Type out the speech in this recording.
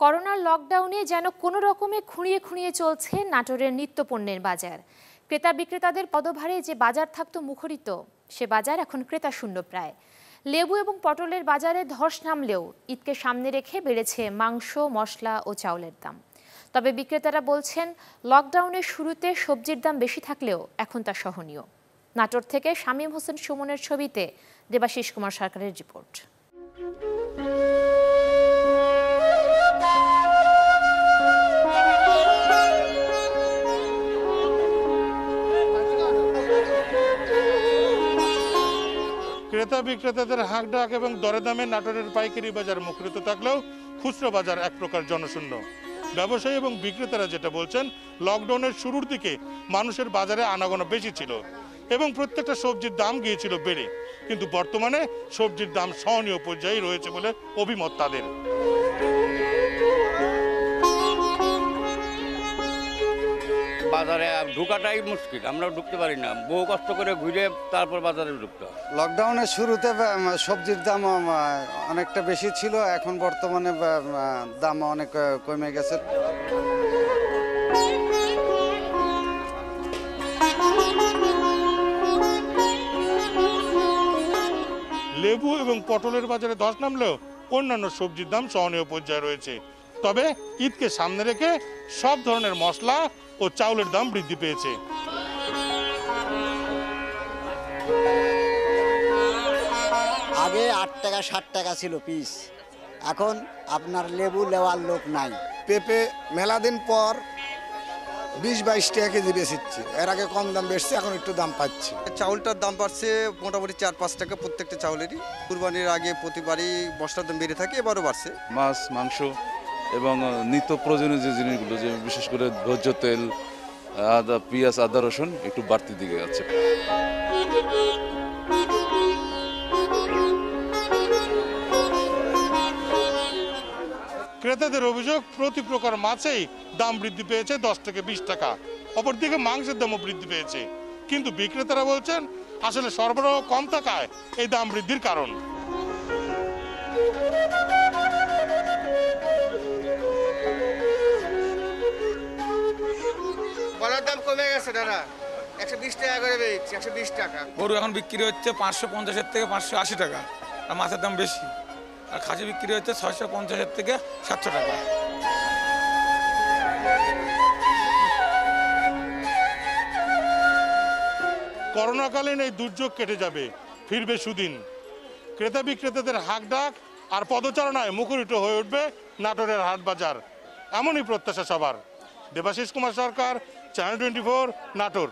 করোনার লকডাউনে যেন কোনো রকমে খুঁড়িয়ে খুঁড়িয়ে চলছে নাটোরের নিত্যপণ্যের বাজার। ক্রেতা বিক্রেতাদের পদভারে যে বাজার থাকতো মুখরিত, সে বাজার এখন ক্রেতা শূন্য প্রায়। লেবু এবং পটলের বাজারে ধস নামলেও ঈদকে সামনে রেখে বেড়েছে মাংস, মশলা ও চাউলের দাম। তবে বিক্রেতারা বলছেন, লকডাউনের শুরুতে সবজির দাম বেশি থাকলেও এখন তা সহনীয়। নাটোর থেকে শামীম হোসেন সুমনের ছবিতে দেবাশিস কুমার সরকারের রিপোর্ট। ক্রেতা বিক্রেতাদের হাঁকডাক এবং দরে দামে নাটোরের পাইকারি বাজার মুখরিত থাকলেও খুচরো বাজার এক প্রকার জনশূন্য। ব্যবসায়ী এবং বিক্রেতারা যেটা বলছেন, লকডাউনের শুরুর দিকে মানুষের বাজারে আনাগোনা বেশি ছিল এবং প্রত্যেকটা সবজির দাম গিয়েছিল বেড়ে। কিন্তু বর্তমানে সবজির দাম সহনীয় পর্যায়ে রয়েছে বলে অভিমত তাদের। বাজারে ঢোকাটাই মুশকিল আমরা ঢুকতে পারি না। বহু কষ্ট করে ঘুরে তারপর বাজারে ঢুকতে হয়। লকডাউনের শুরুতে সবজির দাম অনেকটা বেশি ছিল এখন বর্তমানে দাম অনেক কমে গেছে। লেবু এবং পটলের বাজারে ধস নামলেও অন্যান্য সবজির দাম সহনীয় পর্যায়ে রয়েছে। তবে ঈদকে সামনে রেখে সব ধরনের মশলা ও চাউলের দাম বৃদ্ধি পেয়েছে। আগে আট টাকা ষাট টাকা ছিল পিস। এখন আপনার লেবু নেওয়ার লোক নাই। পেঁপে মেলা দিন পর বিশ বাইশ টাকা কেজি বেচেছি। এর আগে কম দাম বেচছে এখন একটু দাম পাচ্ছি। চাউলটার দাম বাড়ছে মোটামুটি চার পাঁচ টাকা প্রত্যেকটা চাউলেরই। কুরবানির আগে প্রতিবারই মশলার দাম বেড়ে থাকে এবারও বাড়ছে। মাছ মাংস এবং নিত্য প্রয়োজনীয় যে জিনিসগুলো, যে বিশেষ করে ভোজ্য তেল আদা, পেঁয়াজ, আদা, রসুন, একটু বাড়তি দিকে যাচ্ছে ক্রেতাদের অভিযোগ, প্রতি প্রকার মাছেই দাম বৃদ্ধি পেয়েছে দশ থেকে বিশ টাকা। অপরদিকে মাংসের দামও বৃদ্ধি পেয়েছে। কিন্তু বিক্রেতারা বলছেন, আসলে সরবরাহ কম থাকায় এই দাম বৃদ্ধির কারণ। দাদা একশো বিশ টাকা করে একশো বিশ টাকা। গরু এখন বিক্রি হচ্ছে পাঁচশো পঞ্চাশের থেকে পাঁচশো আশি টাকা আর মাছের দাম বেশি। আর খাসি বিক্রি হচ্ছে ছয়শো পঞ্চাশের থেকে সাতশো টাকা। করোনাকালীন এই দুর্যোগ কেটে যাবে ফিরবে সুদিন। ক্রেতা বিক্রেতাদের হাক ডাক আর পদচারণায় মুখরিত হয়ে উঠবে নাটোরের হাট বাজার এমনই প্রত্যাশা সবার। Debashis Kumar Sarkar channel twenty four Natore